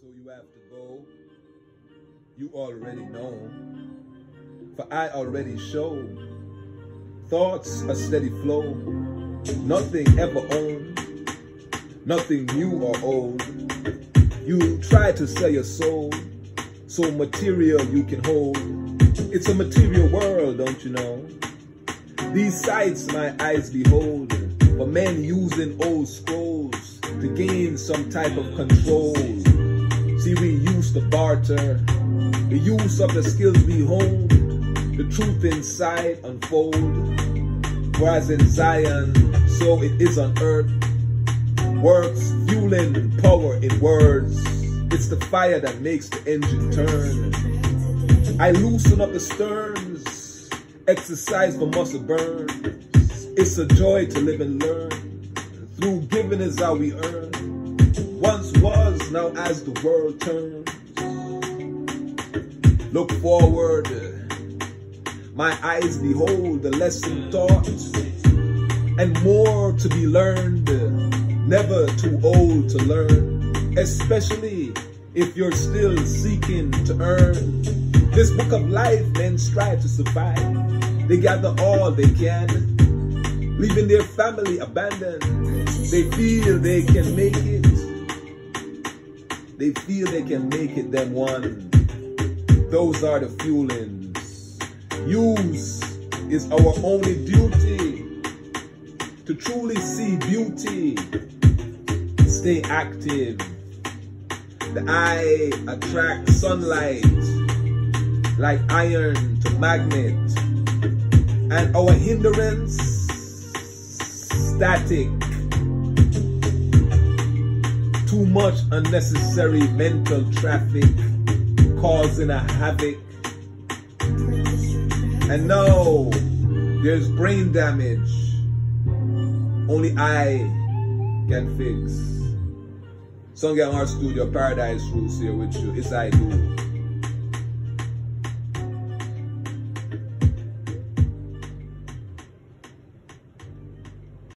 So you have to go. You already know. For I already show. Thoughts a steady flow. Nothing ever owned. Nothing new or old. You try to sell your soul. So material you can hold. It's a material world, don't you know? These sights my eyes behold. For men using old scrolls to gain some type of control. See, we use to barter, the use of the skills we hold, the truth inside unfold. For as in Zion, so it is on earth. Works fueling power in words. It's the fire that makes the engine turn. I loosen up the sterns, exercise for muscle burn. It's a joy to live and learn. Through giving is how we earn once was, now as the world turns. Look forward, my eyes behold the lesson taught, and more to be learned, never too old to learn, especially if you're still seeking to earn. This book of life, men strive to survive. They gather all they can, leaving their family abandoned. They feel they can make it they feel they can make it them one. Those are the fuelings. Use is our only duty to truly see beauty. Stay active. The eye attracts sunlight like iron to magnet. And our hindrance, static too much unnecessary mental traffic causing a havoc. And no, there's brain damage. Only I can fix. Song our studio, Paradise Roots here with you. It's I do.